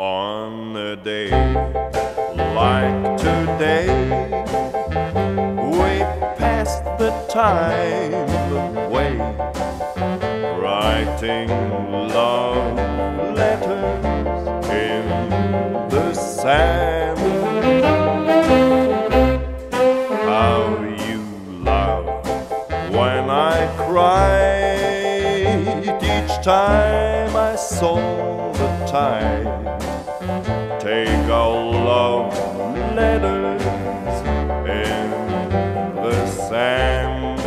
On a day like today, we passed the time away, writing love letters in the sand. How you laugh when I cried each time I saw the tide take our love letters in the sand.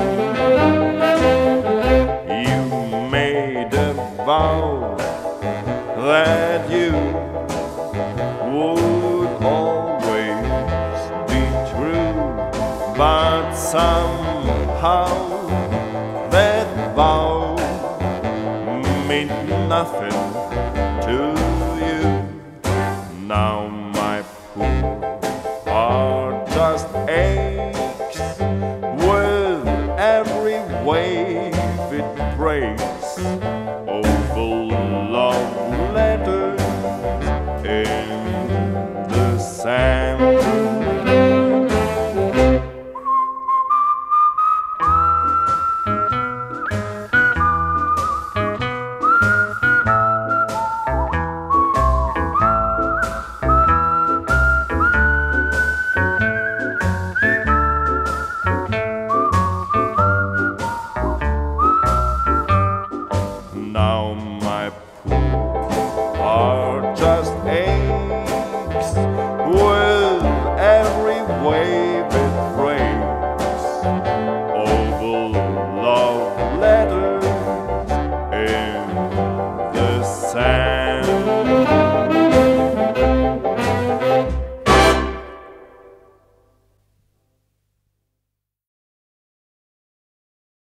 You made a vow that you would always be true, but somehow mean nothing to you. Now my poor heart just aches with every wave it breaks. now my poor heart just aches with every.